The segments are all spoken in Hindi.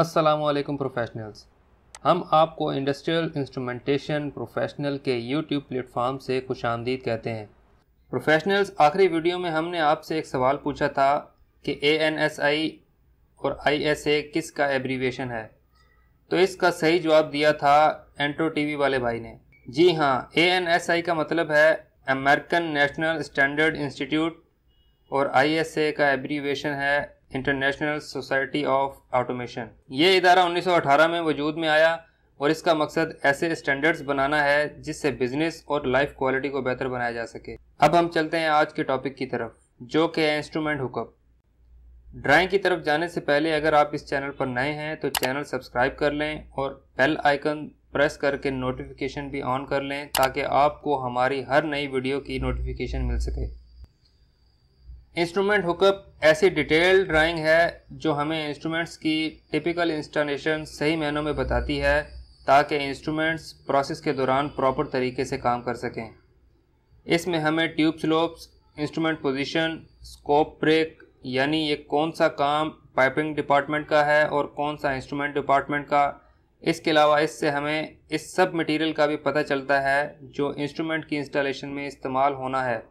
असलकुम प्रोफेशनल्स हम आपको इंडस्ट्रियल इंस्ट्रूमेंटेशन प्रोफेशनल के यूट्यूब प्लेटफॉर्म से खुश आमदीद कहते हैं। प्रोफेशनल्स आखिरी वीडियो में हमने आपसे एक सवाल पूछा था कि ए एन एस आई और आई एस ए किस का एब्रीवेशन है? तो इसका सही जवाब दिया था एंट्रो टीवी वाले भाई ने। जी हाँ ए एन एस आई का मतलब है अमेरिकन नेशनल स्टैंडर्ड इंस्टीट्यूट और आई एस ए का एब्रीवेशन है इंटरनेशनल सोसाइटी ऑफ़ ऑटोमेशन ये इदारा 1918 में वजूद में आया और इसका मकसद ऐसे स्टैंडर्ड्स बनाना है जिससे बिज़नेस और लाइफ क्वालिटी को बेहतर बनाया जा सके। अब हम चलते हैं आज के टॉपिक की तरफ़, जो कि है इंस्ट्रूमेंट हुकअप ड्राइंग की तरफ़ जाने से पहले अगर आप इस चैनल पर नए हैं तो चैनल सब्सक्राइब कर लें और बेल आइकन प्रेस करके नोटिफिकेशन भी ऑन कर लें, ताकि आपको हमारी हर नई वीडियो की नोटिफिकेशन मिल सके। इंस्ट्रूमेंट हुकअप ऐसी डिटेल ड्राइंग है जो हमें इंस्ट्रूमेंट्स की टिपिकल इंस्टॉलेशन सही मैनों में बताती है ताकि इंस्ट्रूमेंट्स प्रोसेस के दौरान प्रॉपर तरीके से काम कर सकें। इसमें हमें tube slopes, instrument position, scope break, यानी ये कौन सा काम पाइपिंग डिपार्टमेंट का है और कौन सा इंस्ट्रूमेंट डिपार्टमेंट का। इसके अलावा इससे हमें इस सब मटेरियल का भी पता चलता है जो इंस्ट्रूमेंट की इंस्टॉलेशन में इस्तेमाल होना है।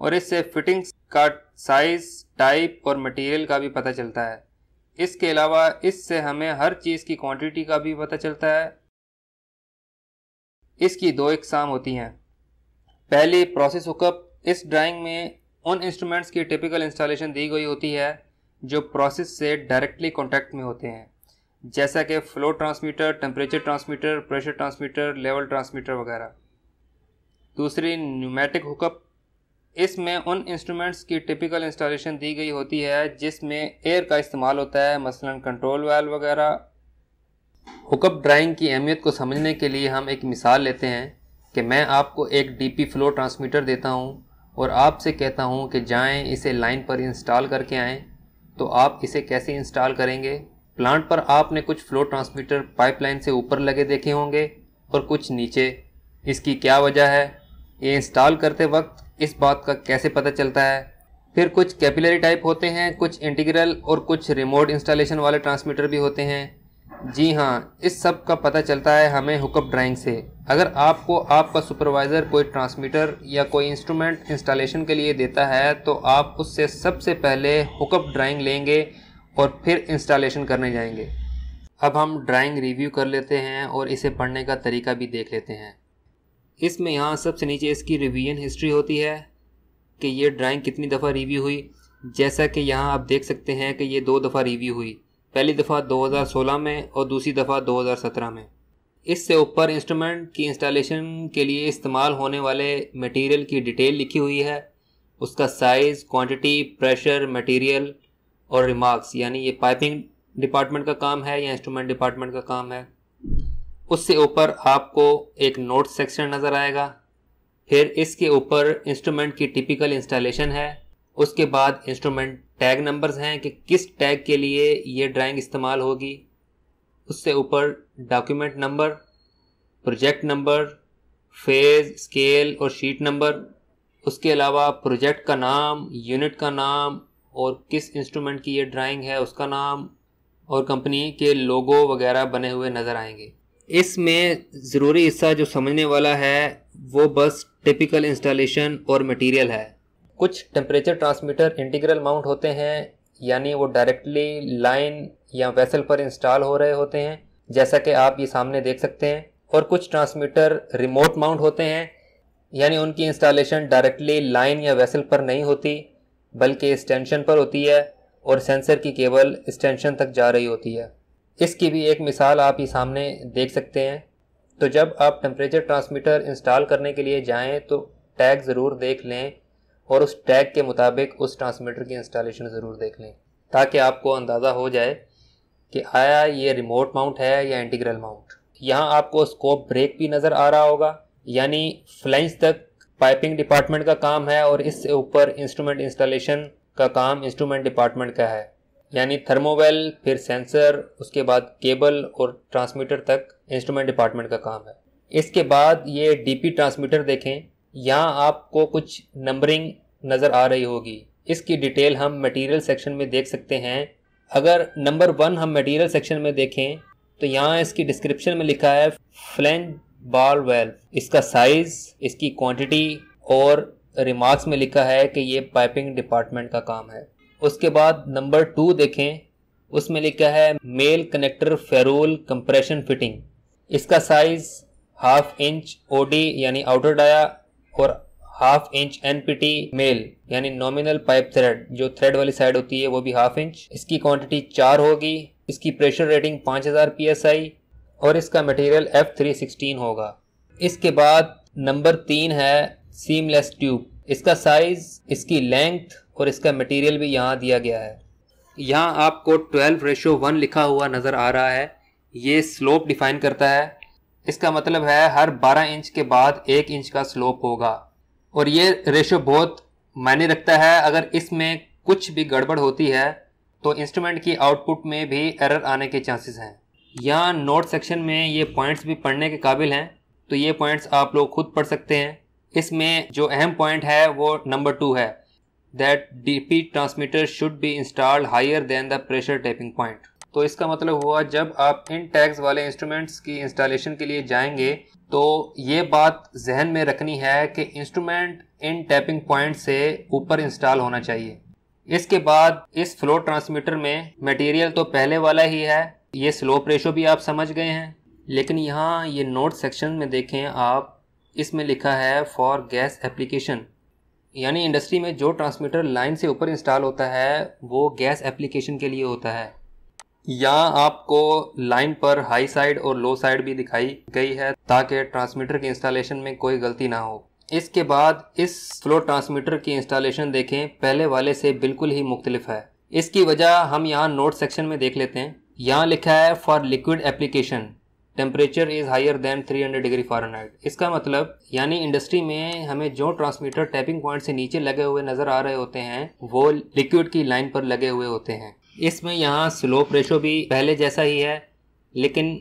और इससे फिटिंग्स का साइज़ टाइप और मटेरियल का भी पता चलता है। इसके अलावा इससे हमें हर चीज़ की क्वांटिटी का भी पता चलता है। इसकी दो इकसाम होती हैं। पहली प्रोसेस हुकअप इस ड्राइंग में उन इंस्ट्रूमेंट्स की टिपिकल इंस्टॉलेशन दी गई होती है, जो प्रोसेस से डायरेक्टली कॉन्टैक्ट में होते हैं। जैसा कि flow transmitter temperature transmitter pressure transmitter level transmitter वगैरह। दूसरी न्यूमेटिक हुकअप इसमें उन इंस्ट्रूमेंट्स की टिपिकल इंस्टॉलेशन दी गई होती है जिसमें एयर का इस्तेमाल होता है, मसलन कंट्रोल वाल वगैरह। हुकअप ड्राइंग की अहमियत को समझने के लिए हम एक मिसाल लेते हैं कि मैं आपको एक डीपी फ्लो ट्रांसमीटर देता हूँ और आपसे कहता हूँ कि जाएँ, इसे लाइन पर इंस्टॉल करके आएँ। तो आप इसे कैसे इंस्टॉल करेंगे? प्लांट पर आपने कुछ फ्लो ट्रांसमीटर पाइपलाइन से ऊपर लगे देखे होंगे और कुछ नीचे। इसकी क्या वजह है? ये इंस्टॉल करते वक्त इस बात का कैसे पता चलता है? फिर कुछ कैपिलरी टाइप होते हैं, कुछ इंटीग्रल और कुछ रिमोट इंस्टॉलेशन वाले ट्रांसमीटर भी होते हैं। जी हाँ इस सब का पता चलता है हमें हुकअप ड्राइंग से। अगर आपको आपका सुपरवाइज़र कोई ट्रांसमीटर या कोई इंस्ट्रूमेंट इंस्टॉलेशन के लिए देता है तो आप उससे सबसे पहले हुकअप ड्राइंग लेंगे और फिर इंस्टॉलेशन करने जाएँगे। अब हम ड्राइंग रिव्यू कर लेते हैं और इसे पढ़ने का तरीका भी देख लेते हैं। इसमें यहाँ सबसे नीचे इसकी रिवीजन हिस्ट्री होती है कि ये ड्राइंग कितनी दफ़ा रिव्यू हुई। जैसा कि यहाँ आप देख सकते हैं कि ये दो दफ़ा रिव्यू हुई। पहली दफ़ा 2016 में और दूसरी दफ़ा 2017 में। इससे ऊपर इंस्ट्रूमेंट की इंस्टॉलेशन के लिए इस्तेमाल होने वाले मटेरियल की डिटेल लिखी हुई है। उसका साइज़ क्वांटिटी प्रेशर मटेरियल और रिमार्क्स यानी ये पाइपिंग डिपार्टमेंट का काम है या इंस्ट्रूमेंट डिपार्टमेंट का काम है। उससे ऊपर आपको एक नोट सेक्शन नज़र आएगा। फिर इसके ऊपर इंस्ट्रूमेंट की टिपिकल इंस्टॉलेशन है। उसके बाद इंस्ट्रूमेंट टैग नंबर्स हैं कि किस टैग के लिए ये ड्राइंग इस्तेमाल होगी। उससे ऊपर document number project number phase scale और शीट नंबर उसके अलावा प्रोजेक्ट का नाम यूनिट का नाम और किस इंस्ट्रूमेंट की ये ड्राइंग है उसका नाम और कंपनी के लोगो वगैरह बने हुए नज़र आएँगे। इसमें ज़रूरी हिस्सा जो समझने वाला है, वो बस टिपिकल इंस्टॉलेशन और मटेरियल है। कुछ टेम्परेचर ट्रांसमीटर इंटीग्रल माउंट होते हैं, यानी वो डायरेक्टली लाइन या वेसल पर इंस्टॉल हो रहे होते हैं, जैसा कि आप ये सामने देख सकते हैं। और कुछ ट्रांसमीटर रिमोट माउंट होते हैं, यानी उनकी इंस्टॉलेशन डायरेक्टली लाइन या वेसल पर नहीं होती, बल्कि एक्सटेंशन पर होती है, और सेंसर की केबल एक्सटेंशन तक जा रही होती है। इसकी भी एक मिसाल आप ये सामने देख सकते हैं। तो जब आप टेम्परेचर ट्रांसमीटर इंस्टॉल करने के लिए जाएँ तो टैग ज़रूर देख लें और उस टैग के मुताबिक उस ट्रांसमीटर की इंस्टॉलेशन ज़रूर देख लें, ताकि आपको अंदाज़ा हो जाए कि आया ये रिमोट माउंट है या इंटीग्रल माउंट यहाँ आपको स्कोप ब्रेक भी नज़र आ रहा होगा, यानी फ्लेंस तक पाइपिंग डिपार्टमेंट का काम है और इससे ऊपर इंस्ट्रूमेंट इंस्टॉलेशन का काम इंस्ट्रूमेंट डिपार्टमेंट का है। यानी थर्मोवेल फिर सेंसर उसके बाद केबल और ट्रांसमीटर तक इंस्ट्रूमेंट डिपार्टमेंट का काम है। इसके बाद ये डीपी ट्रांसमीटर देखें, यहाँ आपको कुछ नंबरिंग नज़र आ रही होगी। इसकी डिटेल हम मटेरियल सेक्शन में देख सकते हैं। अगर नंबर वन हम मटेरियल सेक्शन में देखें तो यहाँ इसकी डिस्क्रिप्शन में लिखा है फ्लैंज बॉल वेल्व इसका साइज़ इसकी क्वांटिटी और रिमार्क्स में लिखा है कि ये पाइपिंग डिपार्टमेंट का काम है। उसके बाद नंबर टू देखें, उसमें लिखा है, male connector ferrule compression fitting. इसका साइज़ हाफ़ इंच ओडी यानी आउटर डाया और हाफ़ इंच एनपीटी मेल यानी नॉमिनल पाइप थ्रेड जो थ्रेड वाली साइड होती है, वो भी हाफ़ इंच इसकी क्वांटिटी चार होगी। इसकी प्रेशर रेटिंग 5000 psi और इसका मटेरियल एफ़ थ्री सिक्सटीन होगा। इसके बाद नंबर तीन है सीमलेस ट्यूब इसका साइज़ इसकी लेंथ और इसका मटेरियल भी यहाँ दिया गया है। यहाँ आपको 12 रेशो वन लिखा हुआ नज़र आ रहा है। ये स्लोप डिफाइन करता है। इसका मतलब है हर 12 इंच के बाद एक इंच का स्लोप होगा। और ये रेशो बहुत मायने रखता है। अगर इसमें कुछ भी गड़बड़ होती है तो इंस्ट्रूमेंट की आउटपुट में भी एरर आने के चांसेस हैं। यहाँ नोट सेक्शन में ये पॉइंट्स भी पढ़ने के काबिल हैं। तो ये पॉइंट्स आप लोग खुद पढ़ सकते हैं। इसमें जो अहम पॉइंट है, वो नंबर टू है। That DP transmitter should be installed higher than the pressure tapping point तो इसका मतलब हुआ, जब आप इन टैग्स वाले इंस्ट्रूमेंट्स की इंस्टॉलेशन के लिए जाएँगे तो ये बात जहन में रखनी है कि इंस्ट्रूमेंट इन टैपिंग पॉइंट से ऊपर इंस्टॉल होना चाहिए। इसके बाद इस फ्लो ट्रांसमीटर में मटेरियल तो पहले वाला ही है, ये स्लोप रेशो भी आप समझ गए हैं। लेकिन यहाँ ये नोट सेक्शन में देखें आप, इसमें लिखा है फॉर गैस एप्लीकेशन यानी इंडस्ट्री में जो ट्रांसमीटर लाइन से ऊपर इंस्टॉल होता है, वो गैस एप्लीकेशन के लिए होता है। यहाँ आपको लाइन पर हाई साइड और लो साइड भी दिखाई गई है, ताकि ट्रांसमीटर की इंस्टॉलेशन में कोई गलती ना हो। इसके बाद इस फ्लो ट्रांसमीटर की इंस्टॉलेशन देखें, पहले वाले से बिल्कुल ही मुख्तलिफ़ है। इसकी वजह हम यहाँ नोट सेक्शन में देख लेते हैं। यहाँ लिखा है, for liquid application. Temperature is higher than 300 degree Fahrenheit इसका मतलब यानी इंडस्ट्री में हमें जो ट्रांसमीटर टैपिंग पॉइंट से नीचे लगे हुए नज़र आ रहे होते हैं, वो लिक्विड की लाइन पर लगे हुए होते हैं। इसमें यहाँ स्लोप रेशो भी पहले जैसा ही है, लेकिन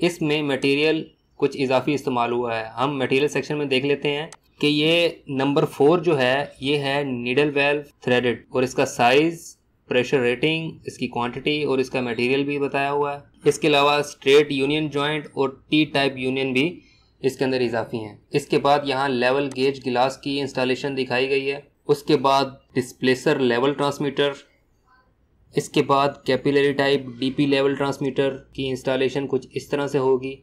इसमें मटेरियल कुछ इजाफी इस्तेमाल हुआ है। हम मटेरियल सेक्शन में देख लेते हैं कि ये नंबर फोर जो है, ये है नीडल वेल्व थ्रेडेड और इसका साइज़ प्रेशर रेटिंग, इसकी क्वांटिटी और इसका मटेरियल भी बताया हुआ है। इसके अलावा स्ट्रेट यूनियन जॉइंट और टी टाइप यूनियन भी इसके अंदर इजाफी हैं। इसके बाद यहाँ लेवल गेज गिलास की इंस्टॉलेशन दिखाई गई है। उसके बाद डिस्प्लेसर लेवल ट्रांसमीटर इसके बाद capillary type DP level transmitter की इंस्टॉलेशन कुछ इस तरह से होगी।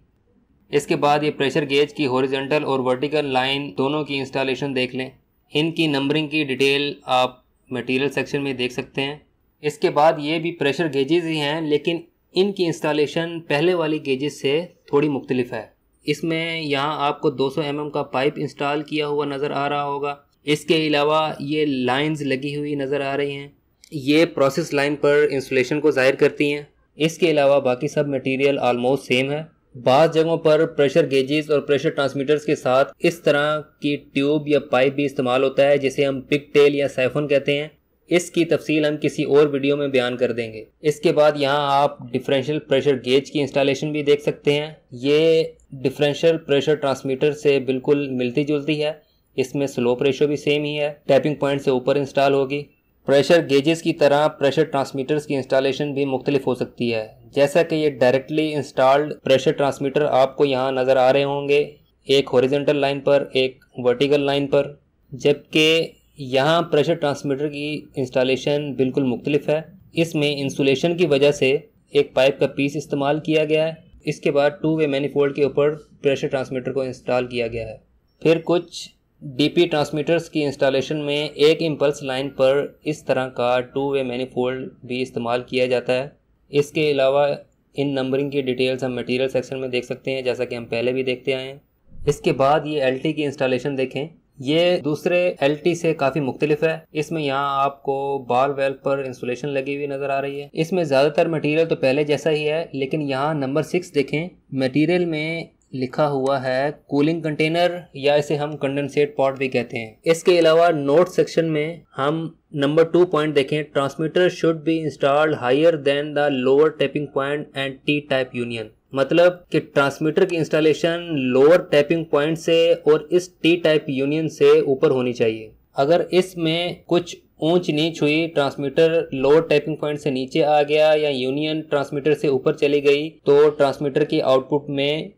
इसके बाद ये प्रेशर गेज की हॉरिजेंटल और वर्टिकल लाइन दोनों की इंस्टॉलेशन देख लें। इनकी नंबरिंग की डिटेल आप मटेरियल सेक्शन में देख सकते हैं। इसके बाद ये भी प्रेशर गेजेस ही हैं, लेकिन इनकी इंस्टॉलेशन पहले वाली गेजेस से थोड़ी मुख्तलिफ़ है। इसमें यहाँ आपको 200 सौ mm का पाइप इंस्टॉल किया हुआ नज़र आ रहा होगा। इसके अलावा ये लाइंस लगी हुई नज़र आ रही हैं। ये प्रोसेस लाइन पर इंसुलेशन को ज़ाहिर करती हैं। इसके अलावा बाकी सब मटेरियल आलमोस्ट सेम है। बाद जगहों पर प्रेशर गेजेस और प्रेशर ट्रांसमीटर्स के साथ इस तरह की ट्यूब या पाइप भी इस्तेमाल होता है, जिसे हम पिक टेल या साइफोन कहते हैं। इसकी तफसील हम किसी और वीडियो में बयान कर देंगे। इसके बाद यहाँ आप डिफरेंशियल प्रेशर गेज की इंस्टॉलेशन भी देख सकते हैं। ये डिफरेंशियल प्रेशर ट्रांसमीटर से बिल्कुल मिलती जुलती है। इसमें स्लोप रेशो भी सेम ही है। टैपिंग पॉइंट से ऊपर इंस्टॉल होगी। प्रेशर गेजेस की तरह प्रेशर ट्रांसमीटर्स की इंस्टॉलेशन भी मुख्तलिफ़ हो सकती है। जैसा कि ये डायरेक्टली इंस्टॉल्ड प्रेशर ट्रांसमीटर आपको यहाँ नज़र आ रहे होंगे। एक हॉरिजेंटल लाइन पर, एक वर्टिकल लाइन पर। जबकि यहाँ प्रेशर ट्रांसमीटर की इंस्टॉलेशन बिल्कुल मुख्तलिफ़ है। इसमें इंसुलेशन की वजह से एक पाइप का पीस इस्तेमाल किया गया है। इसके बाद टू वे मैनीफोल्ड के ऊपर प्रेशर ट्रांसमीटर को इंस्टॉल किया गया है। फिर कुछ डीपी ट्रांसमीटर्स की इंस्टॉलेशन में एक इम्पल्स लाइन पर इस तरह का टू वे मैनीफोल्ड भी इस्तेमाल किया जाता है। इसके अलावा इन नंबरिंग की डिटेल्स हम मटेरियल सेक्शन में देख सकते हैं, जैसा कि हम पहले भी देखते आए हैं। इसके बाद ये एलटी की इंस्टॉलेशन देखें। ये दूसरे एलटी से काफ़ी मुख्तलिफ़ है। इसमें यहाँ आपको बाल वेल पर इंसुलेशन लगी हुई नज़र आ रही है। इसमें ज़्यादातर मटेरियल तो पहले जैसा ही है, लेकिन यहाँ नंबर सिक्स देखें मटेरियल में लिखा हुआ है कूलिंग कंटेनर या इसे हम कंडेंसेट पॉट भी कहते हैं। इसके अलावा नोट सेक्शन में हम नंबर टू पॉइंट देखें transmitter should be installed higher than the lower tapping point and T type union मतलब कि ट्रांसमीटर की इंस्टॉलेशन लोअर टैपिंग पॉइंट से और इस टी टाइप यूनियन से ऊपर होनी चाहिए। अगर इसमें कुछ ऊंच नीच हुई ट्रांसमीटर लोअर टैपिंग पॉइंट से नीचे आ गया या यूनियन ट्रांसमीटर से ऊपर चली गई तो ट्रांसमीटर की आउटपुट में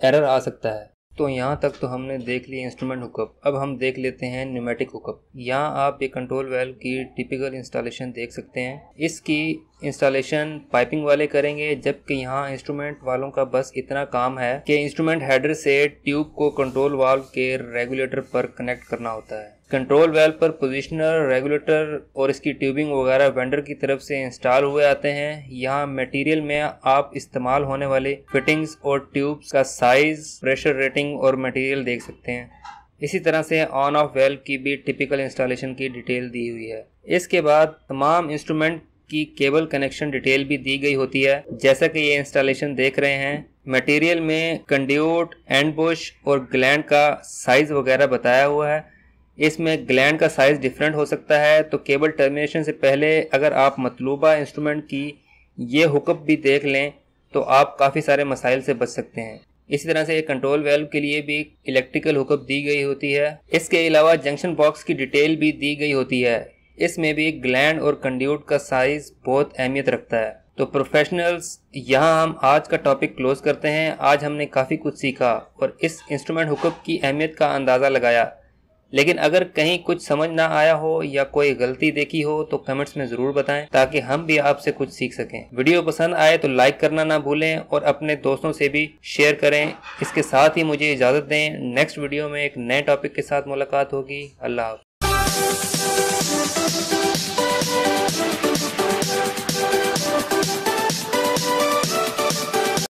एरर आ सकता है। तो यहाँ तक तो हमने देख लिया इंस्ट्रूमेंट हुकअप अब हम देख लेते हैं न्यूमेटिक हुकअप यहाँ आप ये कंट्रोल वेल्व की टिपिकल इंस्टॉलेशन देख सकते हैं। इसकी इंस्टॉलेशन पाइपिंग वाले करेंगे, जबकि यहाँ इंस्ट्रूमेंट वालों का बस इतना काम है कि इंस्ट्रूमेंट हेडर से ट्यूब को कंट्रोल वाल्व के रेगुलेटर पर कनेक्ट करना होता है। कंट्रोल वेल पर पोजिशनर रेगुलेटर और इसकी ट्यूबिंग वगैरह वेंडर की तरफ़ से इंस्टॉल हुए आते हैं। यहाँ मटेरियल में आप इस्तेमाल होने वाले फिटिंग्स और ट्यूब्स का साइज़ प्रेशर रेटिंग और मटेरियल देख सकते हैं। इसी तरह से ऑन ऑफ़ वेल्व की भी टिपिकल इंस्टॉलेशन की डिटेल दी हुई है। इसके बाद तमाम इंस्ट्रूमेंट की केबल कनेक्शन डिटेल भी दी गई होती है। जैसा कि ये इंस्टॉलेशन देख रहे हैं मटेरियल में कंड्यूट एंड बुश और ग्लैंड का साइज़ वगैरह बताया हुआ है। इसमें ग्लैंड का साइज़ डिफरेंट हो सकता है। तो केबल टर्मिनेशन से पहले अगर आप मतलूबा इंस्ट्रूमेंट की ये हुकअप भी देख लें तो आप काफ़ी सारे मसाइल से बच सकते हैं। इसी तरह से कंट्रोल वेल्व के लिए भी इलेक्ट्रिकल हुकअप दी गई होती है। इसके अलावा जंक्शन बॉक्स की डिटेल भी दी गई होती है। इसमें भी ग्लैंड और कंड्यूट का साइज़ बहुत अहमियत रखता है। तो प्रोफेशनल्स यहाँ हम आज का टॉपिक क्लोज करते हैं। आज हमने काफ़ी कुछ सीखा और इस इंस्ट्रूमेंट हुकअप की अहमियत का अंदाज़ा लगाया। लेकिन अगर कहीं कुछ समझ ना आया हो या कोई गलती देखी हो तो कमेंट्स में ज़रूर बताएँ ताकि हम भी आपसे कुछ सीख सकें। वीडियो पसंद आए तो लाइक करना ना भूलें और अपने दोस्तों से भी शेयर करें। इसके साथ ही मुझे इजाज़त दें। नेक्स्ट वीडियो में एक नए टॉपिक के साथ मुलाकात होगी। अल्लाह Thank you.